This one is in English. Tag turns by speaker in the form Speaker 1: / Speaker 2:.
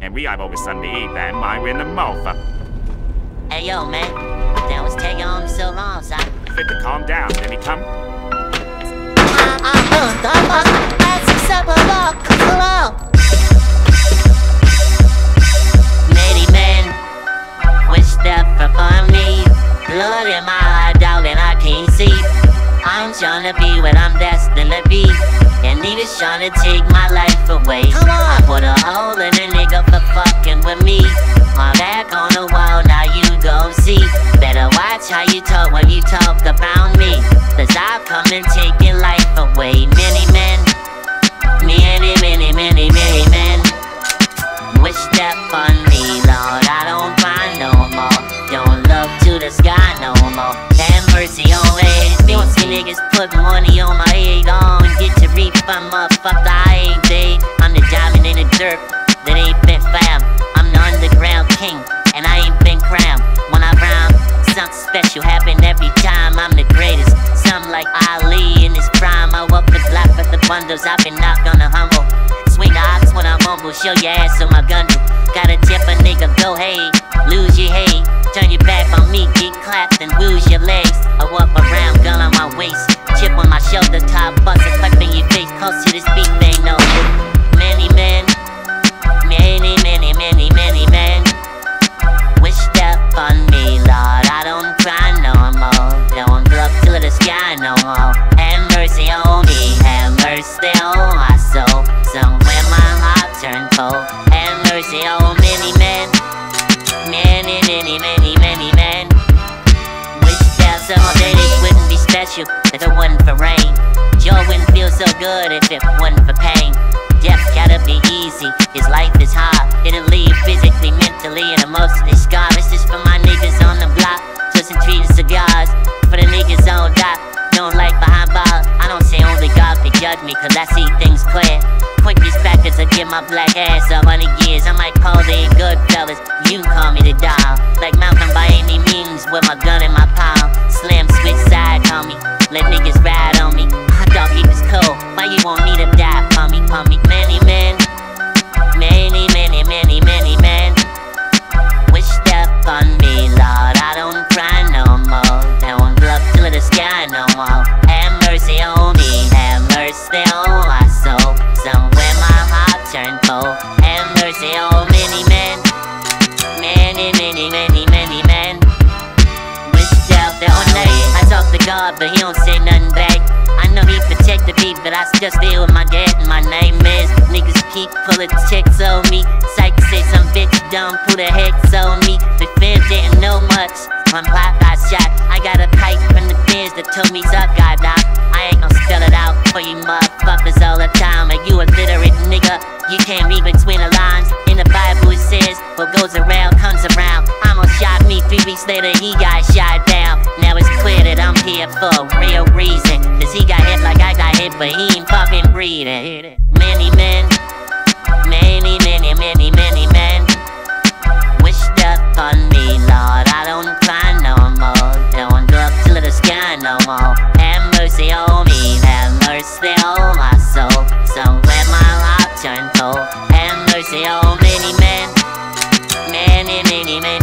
Speaker 1: And we have always something to eat, then. Mind we're in the mouth.
Speaker 2: Hey, yo, man. That was taking on so long, son.
Speaker 1: Fit to calm down. Let me come.
Speaker 2: Uh, uh, that's acceptable. Come on. Many men wish death upon me. Blood in my eye, darling, I can't see. I'm trying to be what I'm destined to be. And niggas trying to take my life away. Come on. Put a hole in a nigga for fucking with me. My back on the wall, now you gon' see. Better watch how you talk when you talk about me. Cause I've come and taken life away. Many men, many, many, many, many men wish death on me, Lord. I don't find no more. Don't look to the sky no more. Have mercy on me. Don't niggas put money on my head. On get to reap, I'm motherfucker. I ain't dead. I'm the diamond in the dirt that ain't been found. I'm the underground king, and I ain't been crowned. When I rhyme, something special happen every time. I'm the greatest. Something like Ali in his prime. I walk the block with the bundles. I've been knocked on the humble. Swing the ox when I'm humble, show your ass on my gun. Gotta tip a nigga, go hey, lose your hay. Turn your back on me, get clapped and lose your legs. I walk around, gun on my waist, chip on my shoulder, top bust in your face. Close to this beat, they cold. Have mercy on many men, many, many, many, many men. Wish that someday they wouldn't be special if it wasn't for rain. Joy wouldn't feel so good if it wasn't for pain. Death gotta be easy, his life is hard. It'll leave physically, mentally, and emotionally scarred. This is for my niggas on the block, twisting trees cigars. For the niggas on dock, don't like behind bars. I don't say only God can judge me, cause I see things clear. Quick respect as I get my black ass up on the years. I might call they good fellas, you call me the dog. Like Malcolm by any means, with my gun in my palm. Turned cold. Have mercy on many men, many, many, many, many men wish death that one day I talk to God, but he don't say nothing back. I know he protect the beat, but I still with my and my name is. Niggas keep pulling checks on me. Psych say some bitch dumb, who the heck's on me? The fans didn't know much. When pop motherfuckers all the time. Are you illiterate nigga? You can't read between the lines. In the Bible it says, what goes around comes around. Almost shot me three weeks later, he got shot down. Now it's clear that I'm here for a real reason. Cause he got hit like I got hit, but he ain't fucking breathing. Many gentle and mercy on oh, any man, many, many men.